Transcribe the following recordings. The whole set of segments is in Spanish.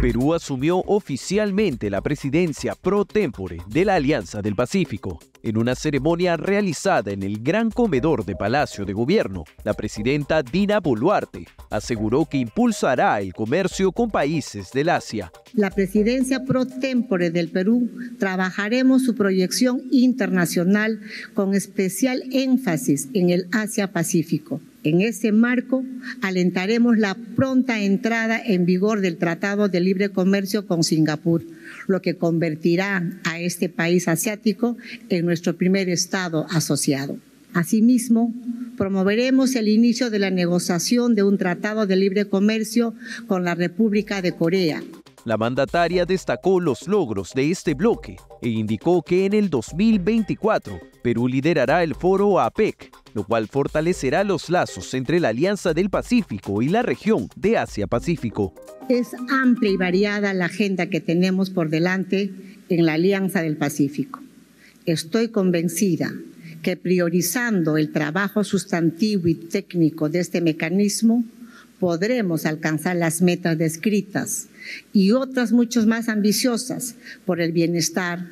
Perú asumió oficialmente la presidencia pro tempore de la Alianza del Pacífico. En una ceremonia realizada en el Gran Comedor de Palacio de Gobierno, la presidenta Dina Boluarte aseguró que impulsará el comercio con países del Asia. La presidencia pro tempore del Perú trabajaremos su proyección internacional con especial énfasis en el Asia-Pacífico. En ese marco, alentaremos la pronta entrada en vigor del Tratado de Libre Comercio con Singapur, lo que convertirá a este país asiático en nuestro primer Estado asociado. Asimismo, promoveremos el inicio de la negociación de un tratado de libre comercio con la República de Corea, la mandataria destacó los logros de este bloque e indicó que en el 2024 Perú liderará el foro APEC, lo cual fortalecerá los lazos entre la Alianza del Pacífico y la región de Asia-Pacífico. Es amplia y variada la agenda que tenemos por delante en la Alianza del Pacífico. Estoy convencida que priorizando el trabajo sustantivo y técnico de este mecanismo, podremos alcanzar las metas descritas y otras muchas más ambiciosas por el bienestar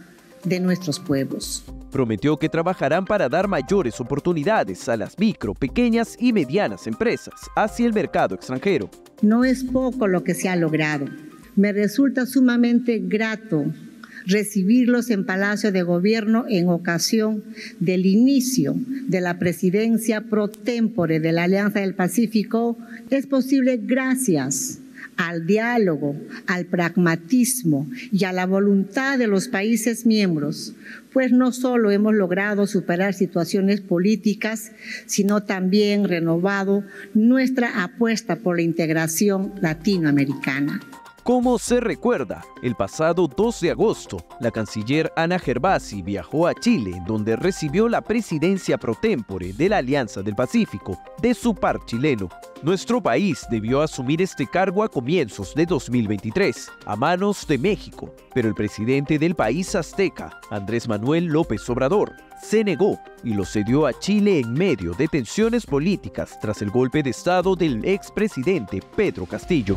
de nuestros pueblos. Prometió que trabajarán para dar mayores oportunidades a las micro, pequeñas y medianas empresas hacia el mercado extranjero. No es poco lo que se ha logrado. Me resulta sumamente grato recibirlos en Palacio de Gobierno en ocasión del inicio de la presidencia pro tempore de la Alianza del Pacífico es posible gracias al diálogo, al pragmatismo y a la voluntad de los países miembros, pues no solo hemos logrado superar situaciones políticas, sino también renovado nuestra apuesta por la integración latinoamericana. Como se recuerda, el pasado 2 de agosto, la canciller Ana Gervasi viajó a Chile, donde recibió la presidencia pro tempore de la Alianza del Pacífico de su par chileno. Nuestro país debió asumir este cargo a comienzos de 2023, a manos de México, pero el presidente del país azteca, Andrés Manuel López Obrador, se negó y lo cedió a Chile en medio de tensiones políticas tras el golpe de Estado del expresidente Pedro Castillo.